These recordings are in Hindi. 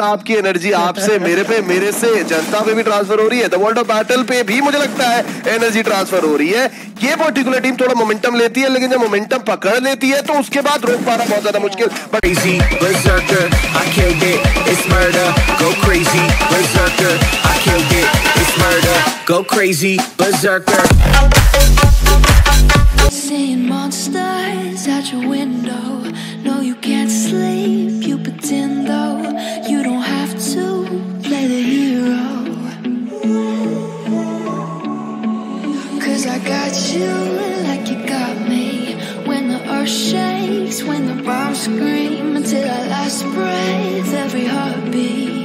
और आपकी एनर्जी आपसे मेरे पे मेरे से जनता पे भी ट्रांसफ़र हो रही है। वर्ल्ड ऑफ़ बैटल पे भी मुझे लगता है एनर्जी ट्रांसफ़र हो रही है। ये पर्टिकुलर टीम थोड़ा मोमेंटम लेती है लेकिन जब मोमेंटम पकड़ लेती है तो उसके बाद रोक पाना बहुत ज़्यादा मुश्किल। Monsters at your window. No you can't sleep you pretend though. Cause I got you like you got me. When the earth shakes, when the bombs scream, until our last breath, every heartbeat.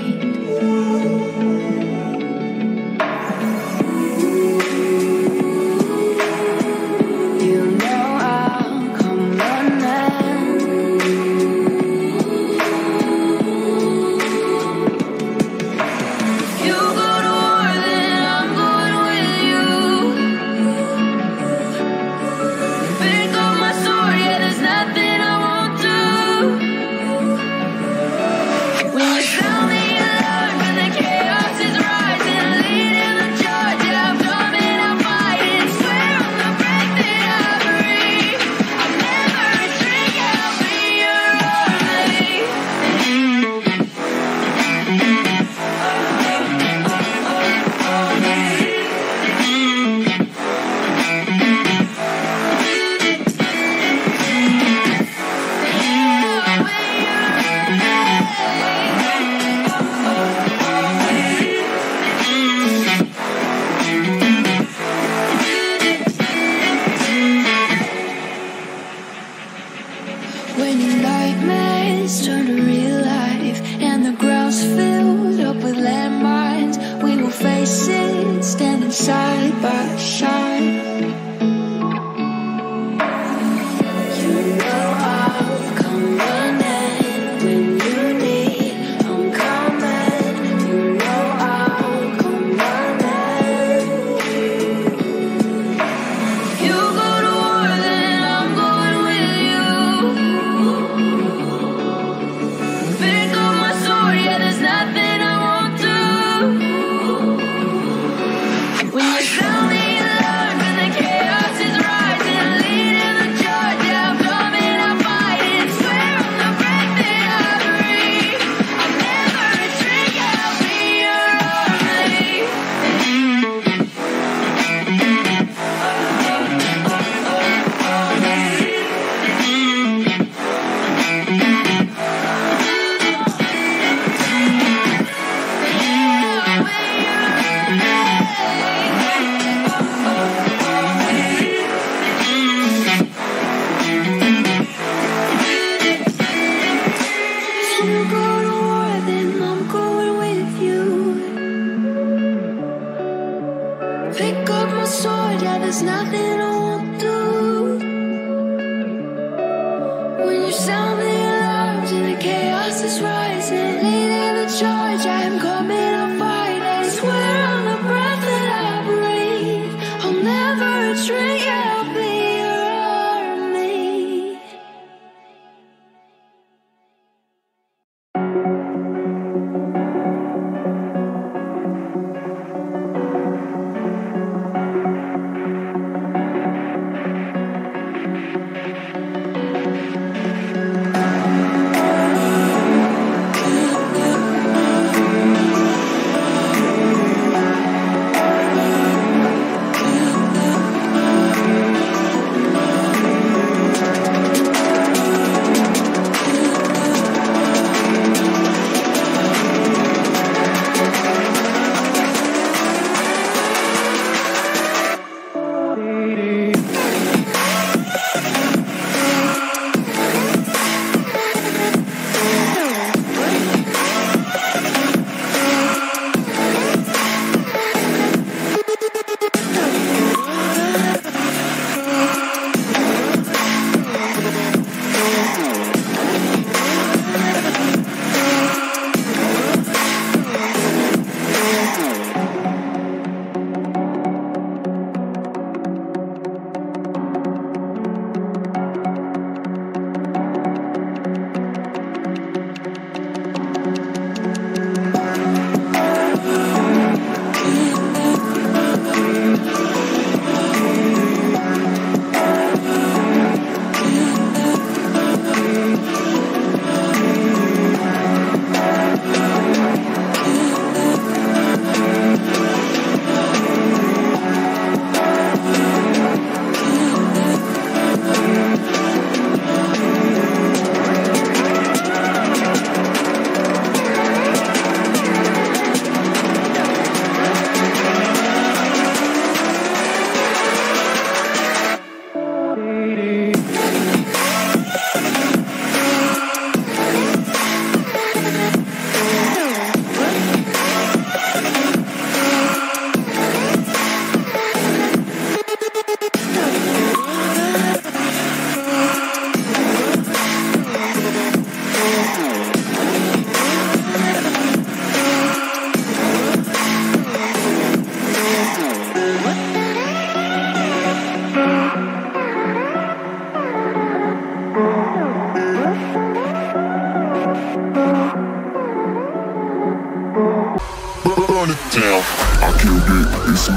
don't want to